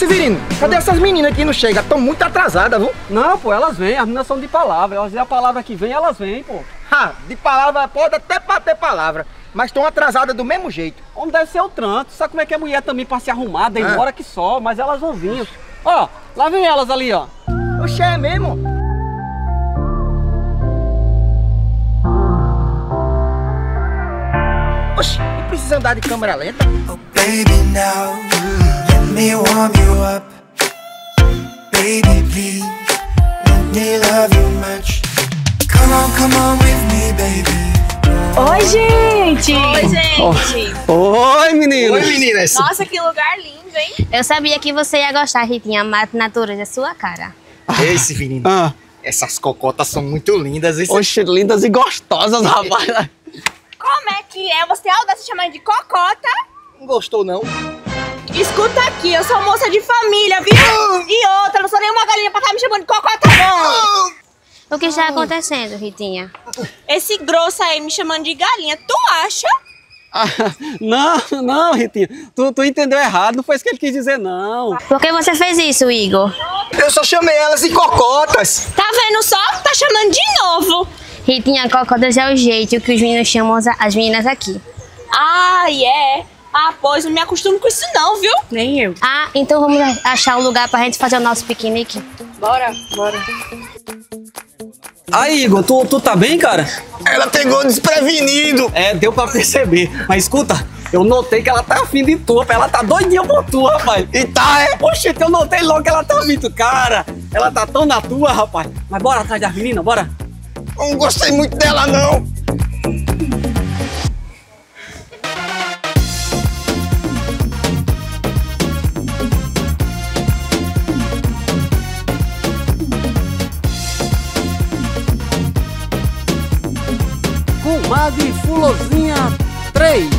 Severino, cadê essas meninas que não chegam? Estão muito atrasadas, viu? Não, pô, elas vêm, as meninas são de palavra. Elas dizem a palavra que vem, elas vêm, pô. Ha, de palavra pode até bater palavra, mas estão atrasadas do mesmo jeito. Onde deve ser o trânsito. Sabe como é que é mulher também pra se arrumar? Demora que só, mas elas vão vir. Ó, lá vem elas ali, ó. Oxe, é mesmo? Oxe, e precisa andar de câmera lenta? Oh, baby, now me warm you up. Baby, please let me love you much. Come on, come on with me, baby. Oi, gente! Oi, gente! Oi, menino. Oi, meninas. Nossa, que lugar lindo, hein? Eu sabia que você ia gostar, Ritinha, mas natureza é sua cara. Ei, Severino, Ah, essas cocotas são muito lindas. Esse... oxe, lindas e gostosas, rapaz. Como é que é? Você é audácia de chamar de cocota? Não gostou, não? Escuta aqui, eu sou moça de família, viu? E outra, não sou nenhuma galinha pra estar me chamando de cocota, não! O que está acontecendo, Ritinha? Esse grosso aí me chamando de galinha, tu acha? Ah, não, não, Ritinha. Tu, tu entendeu errado, não foi isso que ele quis dizer, não. Por que você fez isso, Igor? Eu só chamei elas de cocotas. Tá vendo só? Tá chamando de novo. Ritinha, cocotas é o jeito que os meninos chamam as- as meninas aqui. Ah, é? Ah, pois não me acostumo com isso não, viu? Nem eu. Ah, então vamos achar um lugar pra gente fazer o nosso piquenique. Bora, bora. Aí, Igor, tu, tu tá bem, cara? Ela pegou desprevenido. É, deu pra perceber. Mas escuta, eu notei que ela tá afim de tu. Ela tá doidinha por tu, rapaz. E tá, é? Poxa, eu notei logo que ela tá afim do cara. Ela tá tão na tua, rapaz. Mas bora atrás das meninas, bora. Não gostei muito dela, não. Comadre Fulozinha 3.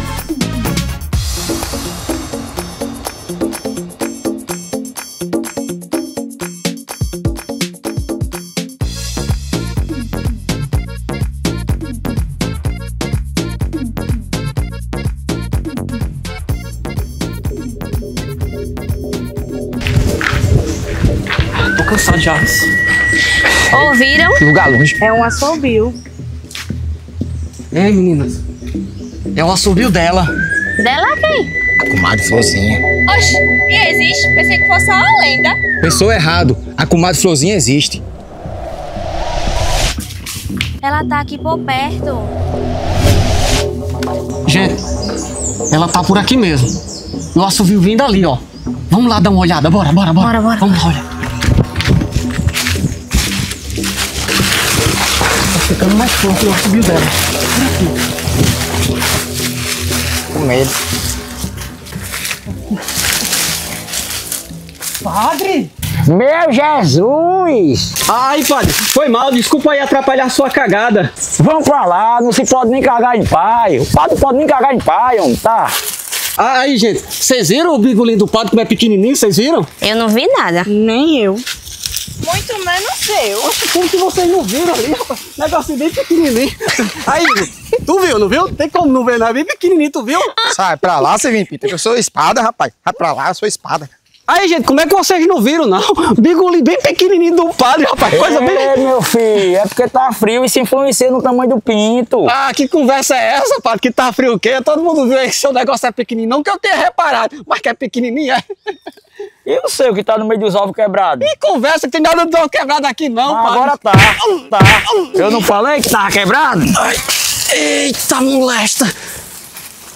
Tô cansado já. Ouviram? Lugar longe. É um assobio. Ei, meninas. É o assobio dela. Dela quem? A comadre Florzinha. Oxe, e existe? Pensei que fosse uma lenda. Pensou errado. A comadre Florzinha existe. Ela tá aqui por perto. Gente, ela tá por aqui mesmo. O assovio vindo ali, ó. Vamos lá dar uma olhada, bora, bora, bora. Bora, bora. Vamos lá, olha. Tá ficando mais forte o assovio dela. Com medo. Padre! Meu Jesus! Ai, padre, foi mal, desculpa aí atrapalhar sua cagada. Vamos pra lá, não se pode nem cagar em pai. O padre não pode nem cagar em pai, homem, tá? Aí, gente, vocês viram o bigolinho do padre como é pequenininho, vocês viram? Eu não vi nada. Nem eu. Muito menos eu. Oxe, como que vocês não viram ali, rapaz? Negócio bem pequenininho. Aí, tu viu, não viu? Tem como não ver, não é bem pequenininho, tu viu? Sai pra lá, Severino Pinto. Eu sou espada, rapaz. Vai pra lá, eu sou espada. Aí, gente, como é que vocês não viram, não? Bigolinho bem pequenininho do padre, rapaz. Coisa bem... É, meu filho, é porque tá frio e se influencia no tamanho do pinto. Ah, que conversa é essa, padre? Que tá frio o quê? Todo mundo viu aí que seu negócio é pequenininho. Não que eu tenha reparado, mas que é pequenininho, é. Eu sei o que tá no meio dos ovos quebrados. Que conversa que tem nada de quebrado aqui, não, Ah. Agora tá, tá. Eu não falei que tava quebrado? Ai, eita, molesta.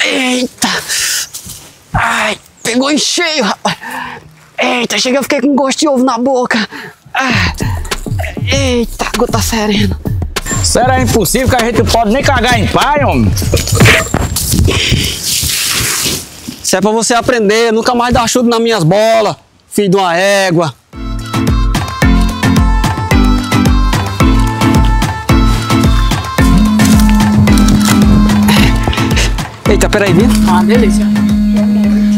Eita. Ai, pegou em cheio, rapaz. Eita, cheguei, eu fiquei com gosto de ovo na boca. Ah, eita, gota serena. Será impossível que a gente não pode nem cagar em pai, homem? Isso é pra você aprender, nunca mais dar chute nas minhas bolas, filho de uma égua. Eita, peraí, viu? Ah, delícia.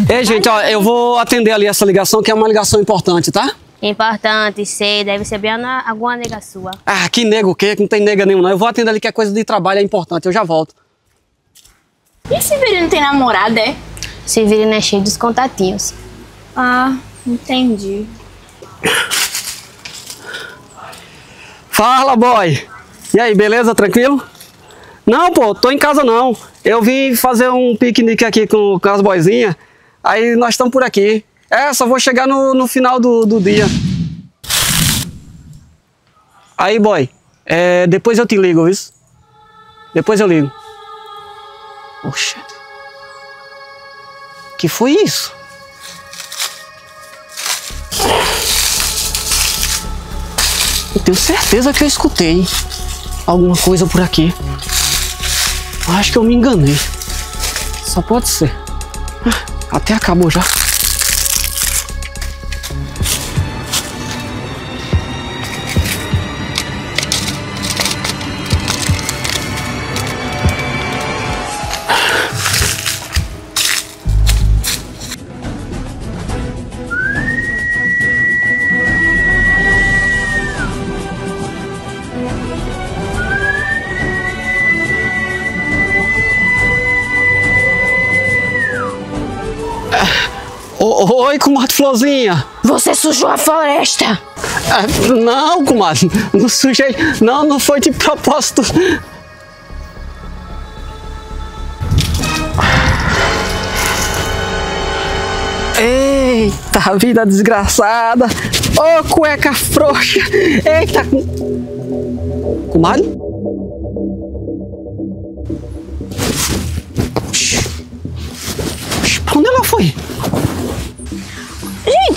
Ei, gente, ó, eu vou atender ali essa ligação, que é uma ligação importante, tá? Importante, sei, deve ser bem alguma nega sua. Ah, que nego o quê? Que não tem nega nenhum, não. Eu vou atender ali que é coisa de trabalho, é importante, eu já volto. E esse Severino tem namorada, é? Severino é cheio dos contatinhos. Ah, Entendi. Fala, boy. E aí, beleza? Tranquilo? Não, pô, tô em casa não. Eu vim fazer um piquenique aqui com, com as boizinhas. Aí nós estamos por aqui. É, só vou chegar no, no final do, do dia. Aí, boy, é, depois eu te ligo, isso? Depois eu ligo. Oxa. Que foi isso? Tenho certeza que eu escutei alguma coisa por aqui. Acho que eu me enganei. Só pode ser. Ah, Até acabou já. Oi, comadre Florzinha. Você sujou a floresta. Ah, não, comadre. Não sujei. Não, não foi de propósito. Eita, vida desgraçada. Ô, cueca frouxa. Eita. com- Comadre? Pra onde ela foi?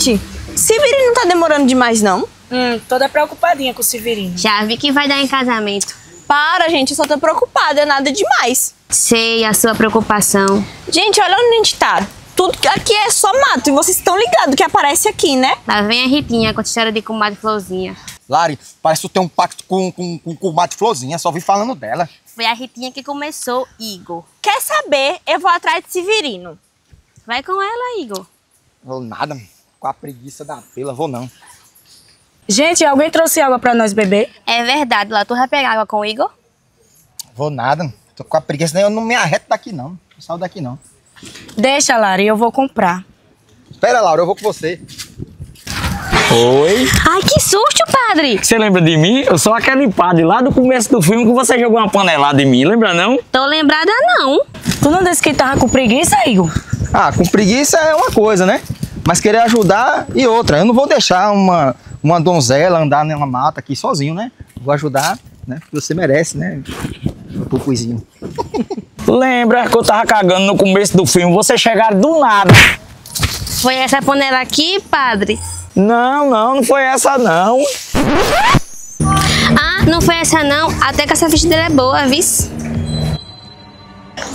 Gente, Severino não tá demorando demais, não? Hum, toda preocupadinha com o Severino. Já vi que vai dar em casamento. Para, gente, eu só tô preocupada, é nada demais. Sei a sua preocupação. Gente, olha onde a gente tá. Tudo aqui é só mato e vocês estão ligados que aparece aqui, né? Lá vem a Ritinha com a história de comadre Florzinha. Lari, parece que tu tem um pacto com, com, com, com Florzinha, só vi falando dela. Foi a Ritinha que começou, Igor. Quer saber? Eu vou atrás de Severino. Vai com ela, Igor. Vou nada, com a preguiça da fila, vou não. Gente, alguém trouxe água pra nós beber? É verdade, lá tu vai pegar água com o Igor? Vou nada. Tô com a preguiça, nem eu não me arreto daqui não. Não saio daqui não. Deixa, Lara, eu vou comprar. Espera, Laura, eu vou com você. Oi. Ai, que susto, padre! Você lembra de mim? Eu sou aquele padre lá do começo do filme que você jogou uma panelada em mim, lembra não? Tô lembrada não. Tu não disse que tava com preguiça, Igor? Ah, com preguiça é uma coisa, né? Mas querer ajudar e outra. Eu não vou deixar uma, uma donzela andar numa mata aqui sozinho, né? Vou ajudar, né? Porque você merece, né? Um pupuzinho. Lembra que eu tava cagando no começo do filme, você chegaram do nada. Foi essa panela aqui, padre? Não, não, não foi essa não. Ah, não foi essa não. Até que essa ficha dele é boa, vis.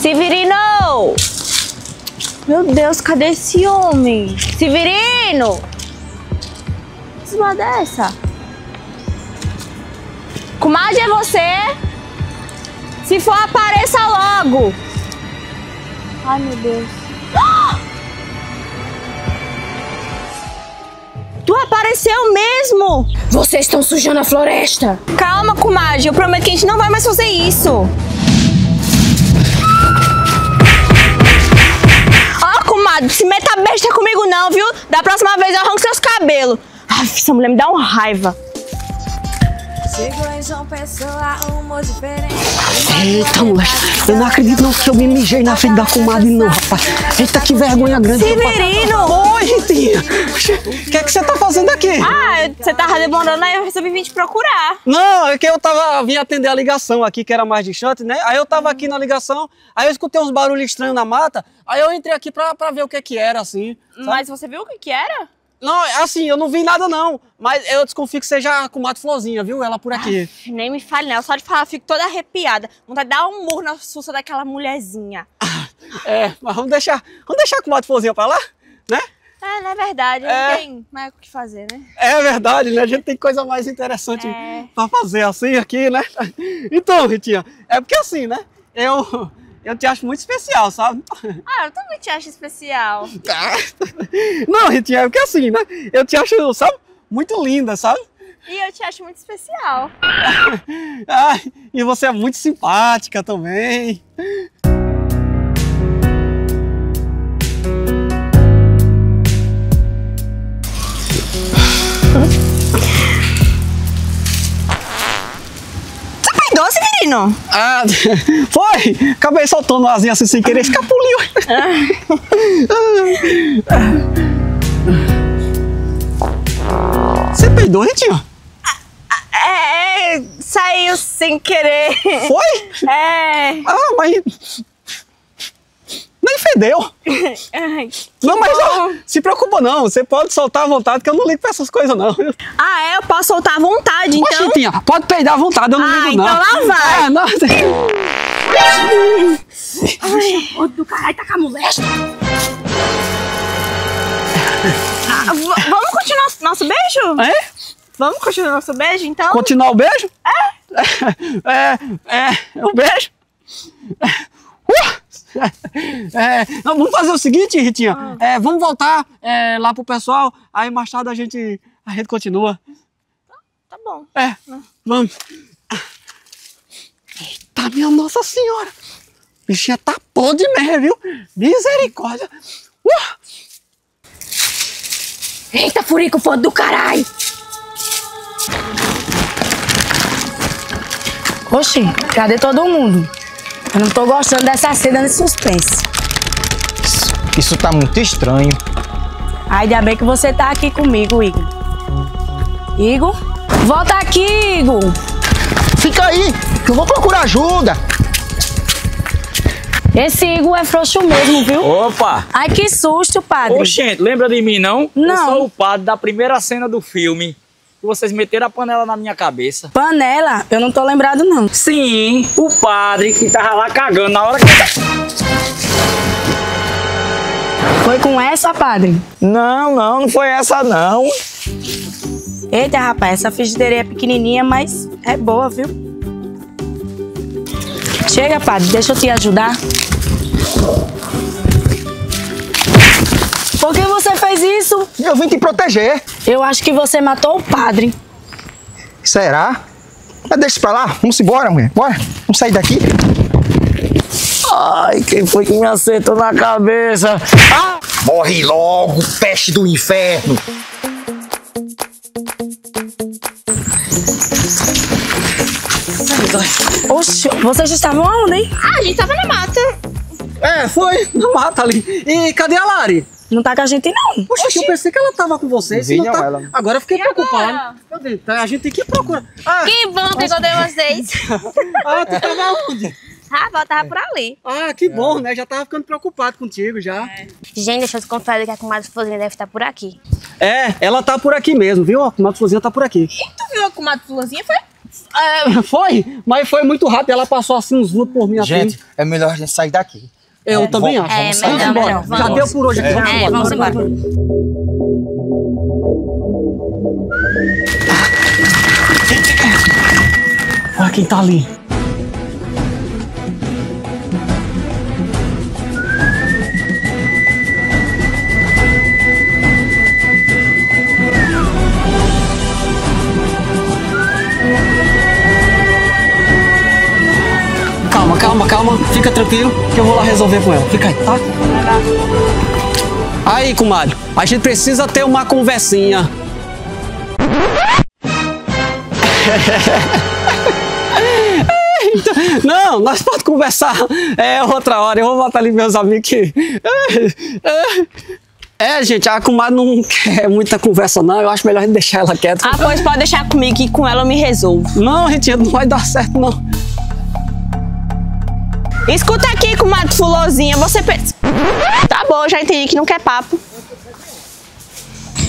Severino! Meu Deus, cadê esse homem? Severino! Que cisma dessa? Comadre, é você? Se for, apareça logo! Ai, meu Deus. Ah! Tu apareceu mesmo! Vocês estão sujando a floresta. Calma, comadre, eu prometo que a gente não vai mais fazer isso. Comadre, se meta besta comigo não, viu? Da próxima vez eu arranco seus cabelos. Ai, essa mulher me dá uma raiva. Eita, moleque. Eu não acredito não que eu me mijei na frente da comadre, não, rapaz. Eita, que vergonha grande. Severino! Oi, Ritinha. O que é que você tá fazendo aqui? Ah, você tava demorando, aí eu resolvi vir te procurar. Não, é que eu tava, vim atender a ligação aqui, que era mais distante, né? Aí eu tava aqui na ligação, aí eu escutei uns barulhos estranhos na mata, aí eu entrei aqui pra, pra ver o que que era, assim. sabe? Mas você viu o que que era? Não, assim, eu não vi nada não, mas eu desconfio que seja a comadre Florzinha, viu? Ela por aqui. Nem me fale, né? Só de falar, eu fico toda arrepiada. Vontade de dar um murro na sussa daquela mulherzinha. É, mas vamos deixar, vamos deixar a comadre Florzinha pra lá, né? É, não é verdade. É. Não tem mais o que fazer, né? É verdade, né? A gente tem coisa mais interessante É. pra fazer assim aqui, né? Então, Ritinha, é porque assim, né? Eu, eu te acho muito especial, sabe? Ah, eu também te acho especial. Não, Ritinha, é porque assim, né? Eu te acho, sabe? Muito linda, sabe? E eu te acho muito especial. Ai, e você é muito simpática também. Menino? Ah, foi! Acabei soltando uma asinha assim sem querer, escapuliu. Você peidou, Ritinho? É, saiu sem querer. Foi? É. Ah, mas. Nem fedeu. Ai, Não, mas ó, se preocupa não. Você pode soltar à vontade, que eu não ligo pra essas coisas, não. Ah, é? Eu posso soltar à vontade, Poxa, então. Ritinha, pode peidar à vontade, eu não Ah, ligo, não. então lá vai. É, não. Ô, do caralho, tá com a molesta. Ah, vamos continuar nosso beijo? É? Vamos continuar nosso beijo, então? Continuar o beijo? É. É, é, um beijo. Uh! É, não, vamos fazer o seguinte, Ritinha. É, vamos voltar é, lá pro pessoal, aí mais tarde a gente, a gente continua. Tá bom. É, vamos. Eita, minha Nossa Senhora! Bichinha tá podre mesmo, viu? Misericórdia! Uh! Eita, furico, foda do caralho. Oxi, cadê todo mundo? Eu não tô gostando dessa cena de suspense. Isso tá muito estranho. Ainda bem que você tá aqui comigo, Igor. Igor? Volta aqui, Igor! Fica aí, que eu vou procurar ajuda. Esse Igor é frouxo mesmo, viu? Opa! Ai, que susto, padre. Oxente, lembra de mim, não? Eu Não. sou o padre da primeira cena do filme. Que vocês meteram a panela na minha cabeça. Panela, eu não tô lembrado, não. Sim, o padre que tava lá cagando na hora que. Foi com essa, padre? Não, não, não foi essa não. Eita, rapaz, essa frigideira é pequenininha, mas é boa, viu? Chega, padre, deixa eu te ajudar. Você fez isso? Eu vim te proteger. Eu acho que você matou o padre. Será? Mas deixa pra lá. Vamos embora, mulher. Bora. Vamos sair daqui. Ai, quem foi que me acertou na cabeça? Ah! Morre logo, peste do inferno. Oxe, vocês estavam aonde, hein? Ah, a gente tava na mata. É, foi, na mata ali. E cadê a Lari? Não tá com a gente, não. Poxa, que eu pensei que ela tava com vocês. Não não, tá... ela. Agora eu fiquei preocupado. agora? Cadê? Tá, A gente tem que procurar. Ah, Que bom que encontrei vocês. ah, tu tava onde? Ah, tava por ali. Ah, que bom, né? Já tava ficando preocupado contigo já. Gente, deixa eu te conferir que a comadre Flozinha deve estar por aqui. É, ela tá por aqui mesmo, viu? A comadre Florzinha tá por aqui. Tu viu a comadre Florzinha? Foi? É, foi, mas foi muito rápido. Ela passou assim uns vultos por mim assim. Gente, é melhor a gente sair daqui. Eu também vamos- acho. é, vamos melhor, embora. melhor, Já vamos. deu por hoje aqui. Vamos É, embora. vamos embora. Olha quem tá ali. Fica tranquilo que eu vou lá resolver com ela. Fica aí, tá? Aí, comadre, a gente precisa ter uma conversinha. Não, nós podemos conversar é, outra hora. Eu vou botar ali meus amigos que. É, gente, a comadre não quer muita conversa, não. Eu acho melhor a gente deixar ela quieta. Ah, pois pode deixar comigo que com ela eu me resolvo. Não, gente, não vai dar certo, não. Escuta aqui, comadre Fulozinha, você pensa. Tá bom, já entendi que não quer papo.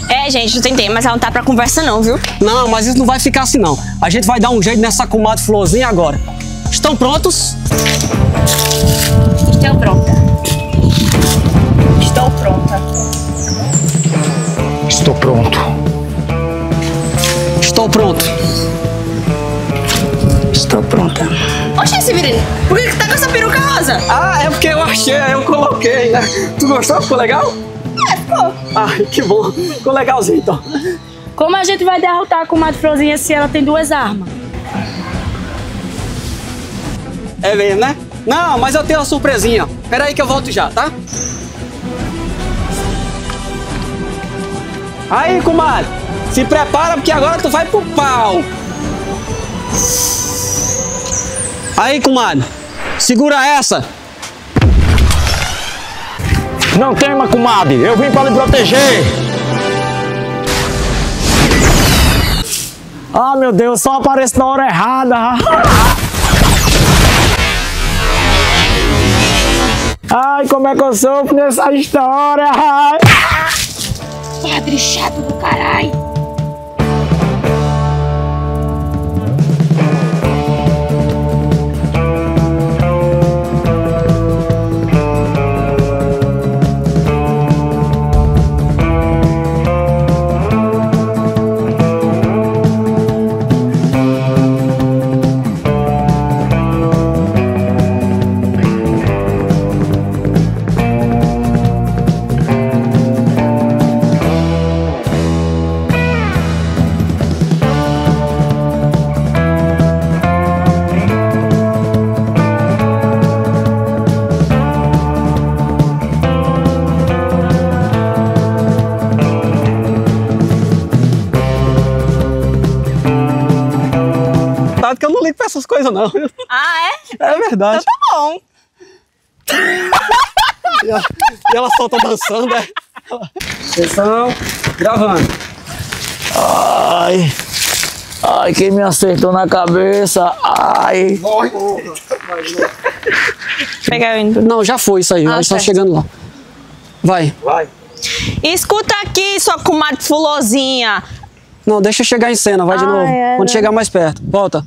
É, gente, eu tentei, mas ela não tá pra conversa não, viu? Não, mas isso não vai ficar assim, não. A gente vai dar um jeito nessa comadre florzinha agora. Estão prontos? Estou pronta. Estou pronta. Estou pronto. Estou pronto. Estou pronta. Severino, por que que tá com essa peruca rosa? Ah, é porque eu achei, eu coloquei, né? Tu gostou? Ficou legal? É, ficou. Ai, que bom. Ficou legalzinho, então. Como a gente vai derrotar a comadre Florzinha se ela tem duas armas? É mesmo, né? Não, mas eu tenho uma surpresinha. Pera aí que eu volto já, tá? Aí, comadre. Se prepara porque agora tu vai pro pau. Aí, comadre. Segura essa. Não tema, comadre. Eu vim para lhe proteger. Ah, meu Deus, só aparece na hora errada. Ai, como é que eu sofro nessa história? Padre chato do caralho. Tá, que eu não ligo pra essas coisas, não. Ah, é? É verdade. Então tá bom. E ela, e ela só tá dançando, é. Atenção, gravando. Ai. Ai, quem me acertou na cabeça? Ai. Pega eu indo. Não, já foi isso aí, Ah, ela está certo. chegando lá. Vai. Escuta aqui, sua comadre fulozinha. Não, deixa eu chegar em cena, vai de Ai, novo. é, Quando né? chegar mais perto. Volta.